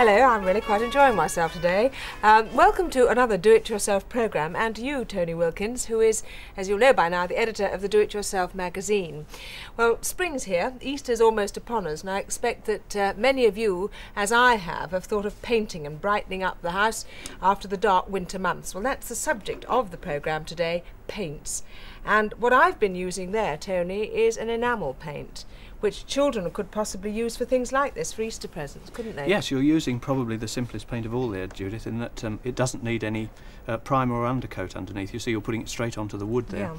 Hello, I'm really quite enjoying myself today. Um, welcome to another Do It Yourself programme and you, Tony Wilkins, who is, as you'll know by now, the editor of the Do It Yourself magazine. Well, spring's here, Easter's almost upon us, and I expect that uh, many of you, as I have, have thought of painting and brightening up the house after the dark winter months. Well, that's the subject of the programme today paints. And what I've been using there, Tony, is an enamel paint which children could possibly use for things like this, for Easter presents, couldn't they? Yes, you're using probably the simplest paint of all there, Judith, in that um, it doesn't need any uh, primer or undercoat underneath. You see, you're putting it straight onto the wood there. Yeah.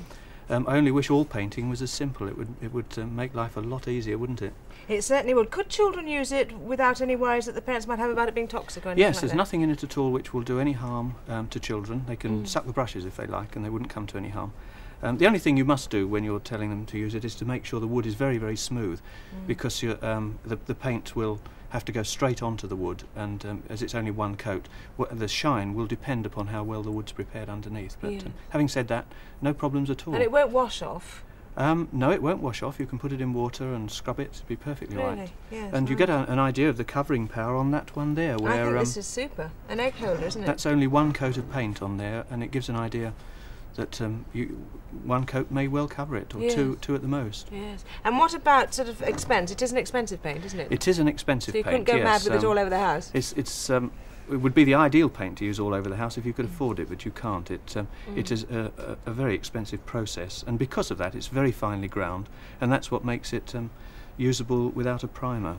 Um, I only wish all painting was as simple. It would it would uh, make life a lot easier, wouldn't it? It certainly would. Could children use it without any worries that the parents might have about it being toxic or anything Yes, like there's that? nothing in it at all which will do any harm um, to children. They can Mm. suck the brushes if they like, and they wouldn't come to any harm. Um, the only thing you must do when you're telling them to use it is to make sure the wood is very, very smooth, Mm. because um, the, the paint will have to go straight onto the wood, and um, as it's only one coat, the shine will depend upon how well the wood's prepared underneath. But Yeah. um, having said that, no problems at all. And it won't wash off. Um, no, it won't wash off. You can put it in water and scrub it. It'll be perfectly Really? right. Yes. And you get a, an idea of the covering power on that one there, I think um, this is super. An egg holder, isn't it? that's only one coat of paint on there, and it gives an idea that um, you, one coat may well cover it, or two, Yes. two at the most. Yes. And what about sort of expense? It is an expensive paint, isn't it? It is an expensive paint. so you paint. couldn't go mad yes, with it um, all over the house. It's, it's, um, it would be the ideal paint to use all over the house if you could afford it, but you can't. It, um, Mm. is a, a, a very expensive process, and because of that, it's very finely ground, and that's what makes it um, usable without a primer.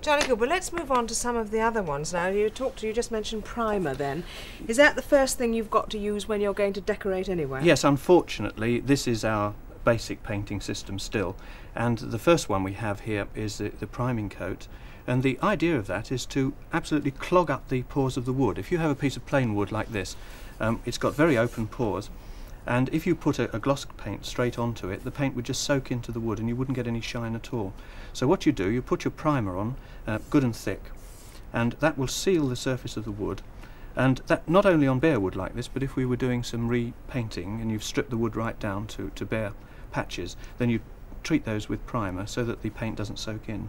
Jolly good. Well, let's move on to some of the other ones now. You talked. To you just mentioned primer. Then, is that the first thing you've got to use when you're going to decorate anywhere? Yes, unfortunately, this is our basic painting system still, and the first one we have here is the, the priming coat. And the idea of that is to absolutely clog up the pores of the wood. If you have a piece of plain wood like this, um, it's got very open pores, and if you put a, a gloss paint straight onto it, the paint would just soak into the wood and you wouldn't get any shine at all. So what you do, you put your primer on, uh, good and thick, and that will seal the surface of the wood. And that not only on bare wood like this, but if we were doing some repainting and you've stripped the wood right down to, to bare patches, then you treat those with primer so that the paint doesn't soak in.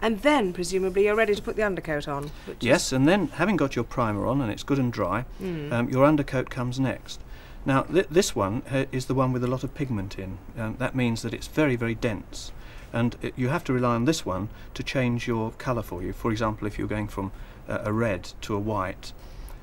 And then, presumably, you're ready to put the undercoat on. Yes, and then having got your primer on and it's good and dry, mm. um, your undercoat comes next. Now th- this one uh, is the one with a lot of pigment in. Um, that means that it's very very dense, and it, you have to rely on this one to change your colour for you. For example, if you're going from uh, a red to a white,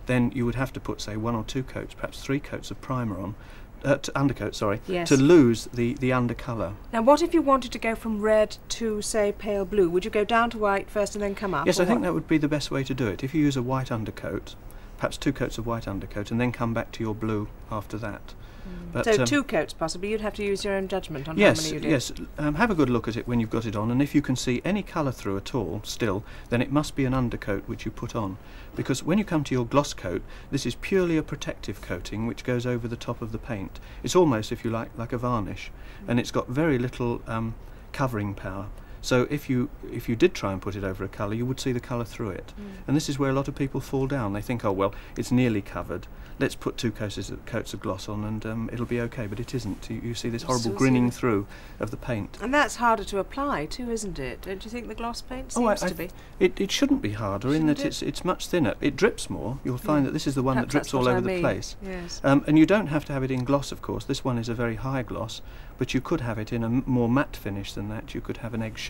then you would have to put say one or two coats, perhaps three coats of primer on, uh, to undercoat, sorry, Yes. to lose the the undercolour. Now, what if you wanted to go from red to, say, pale blue? Would you go down to white first and then come up? Yes, I think what? that would be the best way to do it. If you use a white undercoat, perhaps two coats of white undercoat, and then come back to your blue after that. But, so um, two coats, possibly. You'd have to use your own judgment on yes, how many you do. yes. Um, have a good look at it when you've got it on, and if you can see any colour through at all, still, then it must be an undercoat which you put on, because when you come to your gloss coat, this is purely a protective coating which goes over the top of the paint. It's almost, if you like, like a varnish, and it's got very little um, covering power. So if you if you did try and put it over a colour, you would see the colour through it. And this is where a lot of people fall down. They think, oh well, it's nearly covered. Let's put two coats of, coats of gloss on, and um, it'll be okay. But it isn't. You, you see this horrible grinning through of the paint. And that's harder to apply too, isn't it? Don't you think the gloss paint seems Oh, I- to I- be? It, it shouldn't be harder in Shouldn't that it? it's it's much thinner. It drips more. You'll find Yeah. that this is the one Perhaps that drips all what I over the place. Yes. Um, and you don't have to have it in gloss, of course. This one is a very high gloss, but you could have it in a m- more matte finish than that. You could have an eggshell.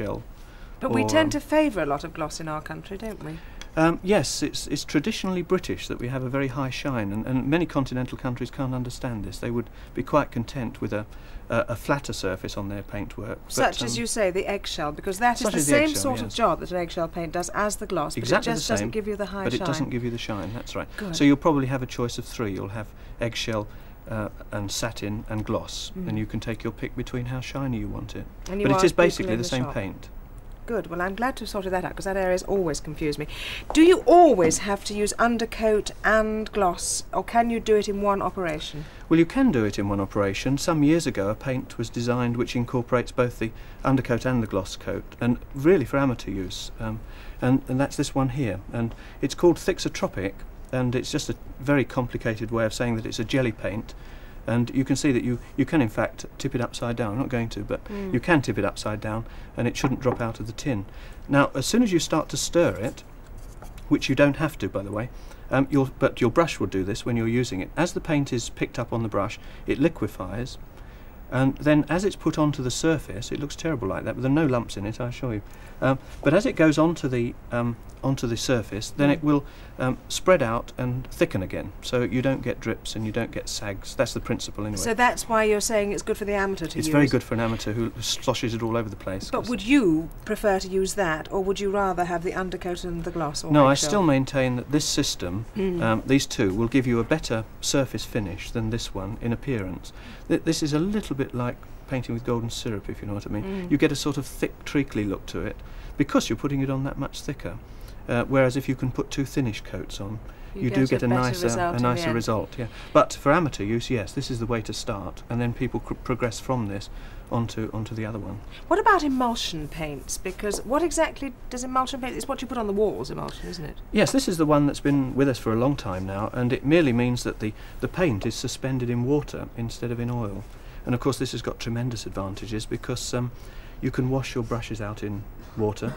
But we tend to favour a lot of gloss in our country, don't we? Um, yes, it's, it's traditionally British that we have a very high shine, and, and many continental countries can't understand this. They would be quite content with a, a, a flatter surface on their paintwork. but, Such as um, you say, the eggshell, because that is the as the same sort of job that an eggshell paint does as the gloss, Exactly but it just doesn't give you the high But shine. it doesn't give you the shine, that's right. Good. So you'll probably have a choice of three. You'll have eggshell uh, and satin and gloss, Mm. and you can take your pick between how shiny you want it. You But it is basically in the same paint. Good. Well, I'm glad to have sorted that out because that area's always confused me. Do you always have to use undercoat and gloss, or can you do it in one operation? Well, you can do it in one operation. Some years ago, a paint was designed which incorporates both the undercoat and the gloss coat, and really for amateur use. Um, and, and that's this one here. And it's called Thixotropic, and it's just a very complicated way of saying that it's a jelly paint. And you can see that you, you can, in fact, tip it upside down. I'm not going to, but Mm. you can tip it upside down, and it shouldn't drop out of the tin. Now, as soon as you start to stir it, which you don't have to, by the way. Um, your, but your brush will do this when you're using it. As the paint is picked up on the brush, it liquefies, and then as it's put onto the surface, it looks terrible like that, but there are no lumps in it, I assure you. Um, but as it goes onto the um, onto the surface, then it will um, spread out and thicken again. So you don't get drips and you don't get sags. That's the principle anyway. So that's why you're saying it's good for the amateur to it's use. It's very good for an amateur who sloshes it all over the place. But would you prefer to use that, or would you rather have the undercoat and the gloss? Or no, I still maintain that this system, Mm. um, these two, will give you a better surface finish than this one in appearance. Th- this is a little bit like painting with golden syrup, if you know what I mean. Mm. You get a sort of thick, treacly look to it because you're putting it on that much thicker. Uh, whereas if you can put two thinnish coats on, you, do get a, better nicer, result a nicer result. Yeah. But for amateur use, yes, this is the way to start, and then people cr- progress from this onto onto the other one. What about emulsion paints? Because what exactly does emulsion paint? It's what you put on the walls, emulsion, isn't it? Yes, this is the one that's been with us for a long time now, and it merely means that the, the paint is suspended in water instead of in oil. And of course, this has got tremendous advantages because um, you can wash your brushes out in water.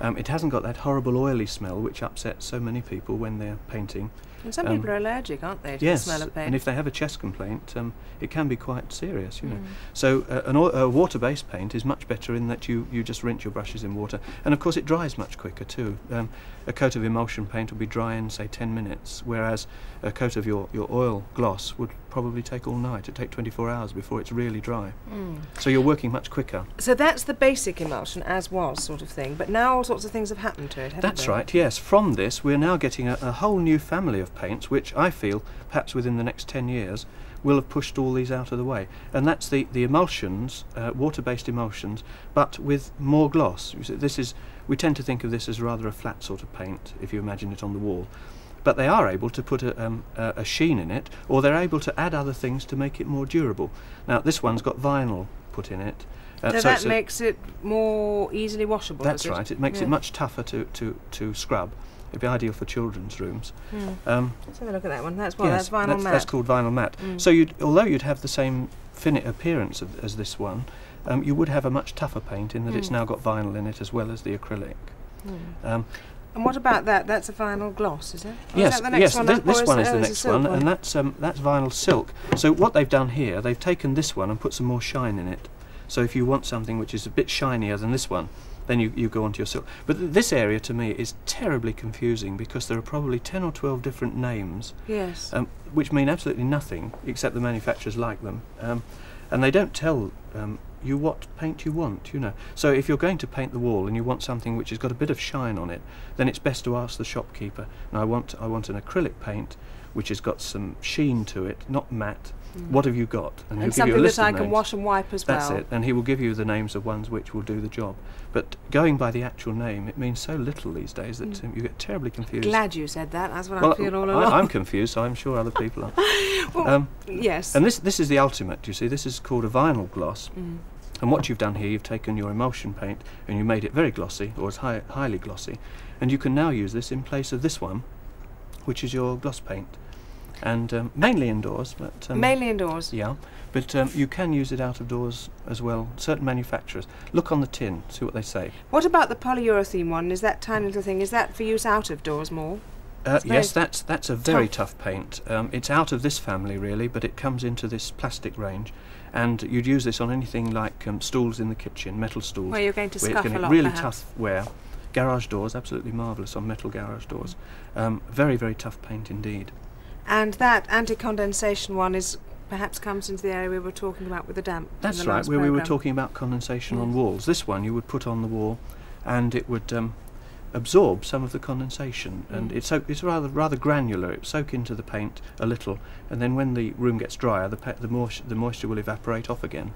Um, it hasn't got that horrible oily smell which upsets so many people when they're painting. And some Um, people are allergic, aren't they, to yes, the smell of paint? and if they have a chest complaint, um, it can be quite serious, you know. Mm. So uh, an a water-based paint is much better in that you, you just rinse your brushes in water, and of course it dries much quicker too. Um, a coat of emulsion paint will be dry in say 10 minutes, whereas a coat of your, your oil gloss would probably take all night. It'd take 24 hours before it's really dry. Mm. So you're working much quicker. So that's the basic emulsion, as was, sort of thing. But now sorts of things have happened to it, haven't That's they? right, yes. From this, we're now getting a, a whole new family of paints, which I feel, perhaps within the next 10 years, will have pushed all these out of the way. And that's the, the emulsions, uh, water-based emulsions, but with more gloss. This is, we tend to think of this as rather a flat sort of paint, if you imagine it on the wall. But they are able to put a, um, a sheen in it, or they're able to add other things to make it more durable. Now, this one's got vinyl put in it. Uh, So, it's that makes it more easily washable. that's it? right. It makes Yeah. it much tougher to, to, to scrub. It'd be ideal for children's rooms. Mm. Um, Let's have a look at that one. That's what. yes, that's vinyl that's, matte. that's called vinyl matte. Mm. So you'd, although you'd have the same fin- appearance of, as this one, um, you would have a much tougher paint in that it's Mm. now got vinyl in it as well as the acrylic. Mm. Um, And what about that? That's a vinyl gloss, is it? Or is yes, that the next yes. one thi- up, or this one is oh, the next silk one, and that's um, that's vinyl silk. So what they've done here, they've taken this one and put some more shine in it. So if you want something which is a bit shinier than this one, then you, you go onto your silk. But th- this area to me is terribly confusing because there are probably 10 or 12 different names Yes. um, which mean absolutely nothing except the manufacturers like them. Um, and they don't tell um, you what paint you want, you know. So if you're going to paint the wall and you want something which has got a bit of shine on it, then it's best to ask the shopkeeper. And I want I want an acrylic paint which has got some sheen to it, not matte. Mm. What have you got? and he'll give you a something that I can wash and wipe as That's well. That's it, and he will give you the names of ones which will do the job. But going by the actual name, it means so little these days that Mm. um, you get terribly confused. Glad you said that. That's what well, I feel all along. I, am confused, so I'm sure other people are. Well, Um, yes. and this this is the ultimate. You see, this is called a vinyl gloss. Mm. And what you've done here, you've taken your emulsion paint and you made it very glossy, or as high, highly glossy, and you can now use this in place of this one, which is your gloss paint, and um, mainly indoors. But um, Mainly indoors. yeah, but um, you can use it out of doors as well. Certain manufacturers look on the tin, see what they say. What about the polyurethane one? Is that tiny little thing? Is that for use out of doors more? Uh, yes, that's that's a very tough. tough, paint. Um, it's out of this family really, but it comes into this plastic range, and you'd use this on anything like um, stools in the kitchen, metal stools. Where you're going to scuff a lot, really perhaps. tough wear. Garage doors, absolutely marvellous on metal garage doors. Um, very, very tough paint indeed. And that anti-condensation one is perhaps comes into the area we were talking about with the damp. That's the right, where we were talking about condensation on walls. This one you would put on the wall, and it would um, absorb some of the condensation, and Mm. it's so, it's rather rather granular. It soak into the paint a little, and then when the room gets drier, the the, the moisture will evaporate off again.